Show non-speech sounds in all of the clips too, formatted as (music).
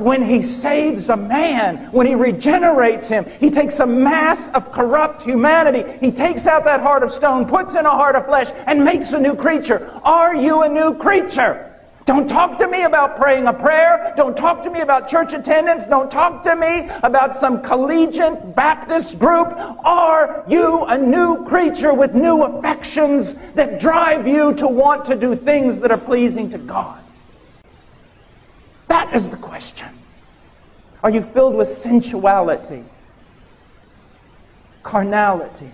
When he saves a man, when he regenerates him, he takes a mass of corrupt humanity. He takes out that heart of stone, puts in a heart of flesh, and makes a new creature. Are you a new creature? Don't talk to me about praying a prayer. Don't talk to me about church attendance. Don't talk to me about some collegiate Baptist group. Are you a new creature with new affections that drive you to want to do things that are pleasing to God? That is the question. Are you filled with sensuality, carnality?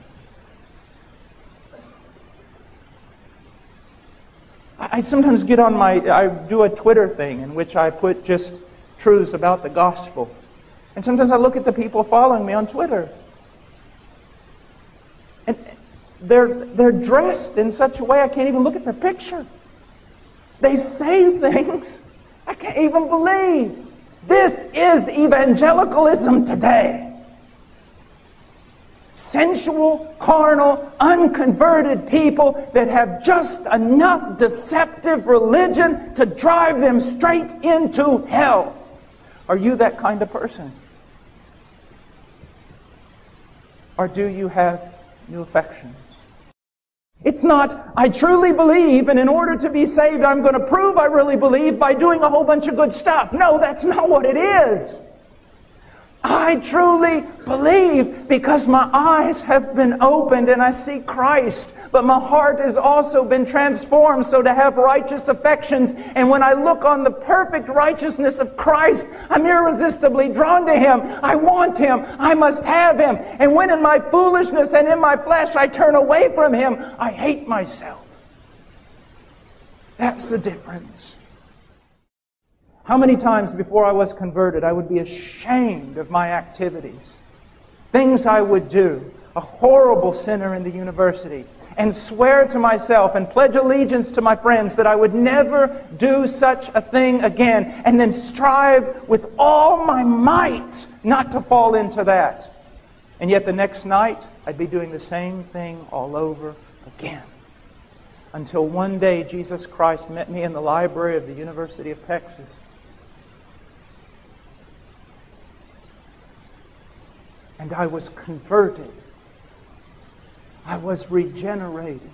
I sometimes get on my, I do a Twitter thing in which I put just truths about the gospel. And sometimes I look at the people following me on Twitter. And they're, they're dressed in such a way I can't even look at their picture. They say (laughs) things I can't even believe. This is evangelicalism today. Sensual, carnal, unconverted people that have just enough deceptive religion to drive them straight into hell. Are you that kind of person? Or do you have new affections? It's not, I truly believe, and in order to be saved, I'm going to prove I really believe by doing a whole bunch of good stuff. No, that's not what it is. I truly believe because my eyes have been opened and I see Christ, but my heart has also been transformed so to have righteous affections. And when I look on the perfect righteousness of Christ, I'm irresistibly drawn to Him. I want Him. I must have Him. And when in my foolishness and in my flesh I turn away from Him, I hate myself. That's the difference. How many times before I was converted I would be ashamed of my activities, things I would do, a horrible sinner in the university, and swear to myself and pledge allegiance to my friends that I would never do such a thing again, and then strive with all my might not to fall into that. And yet the next night, I'd be doing the same thing all over again. Until one day, Jesus Christ met me in the library of the University of Texas and I was converted. I was regenerated.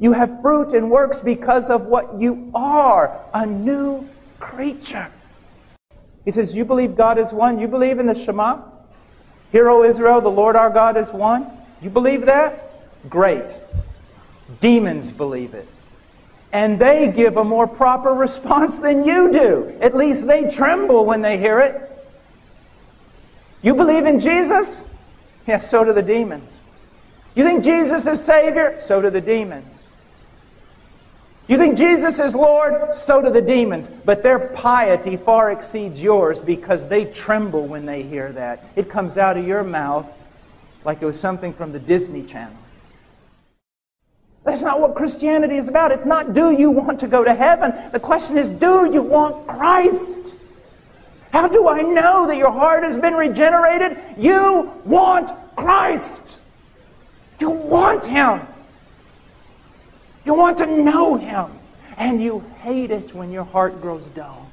You have fruit and works because of what you are a new creature. He says, You believe God is one? You believe in the Shema? Hear, O Israel, the Lord our God is one? You believe that? Great. Demons believe it. And they give a more proper response than you do. At least they tremble when they hear it. You believe in Jesus? Yes, so do the demons. You think Jesus is Savior? So do the demons. You think Jesus is Lord? So do the demons. But their piety far exceeds yours because they tremble when they hear that. It comes out of your mouth like it was something from the Disney Channel. That's not what Christianity is about. It's not do you want to go to heaven? The question is do you want Christ? How do I know that your heart has been regenerated? You want Christ. You want Him. You want to know Him. And you hate it when your heart grows dull.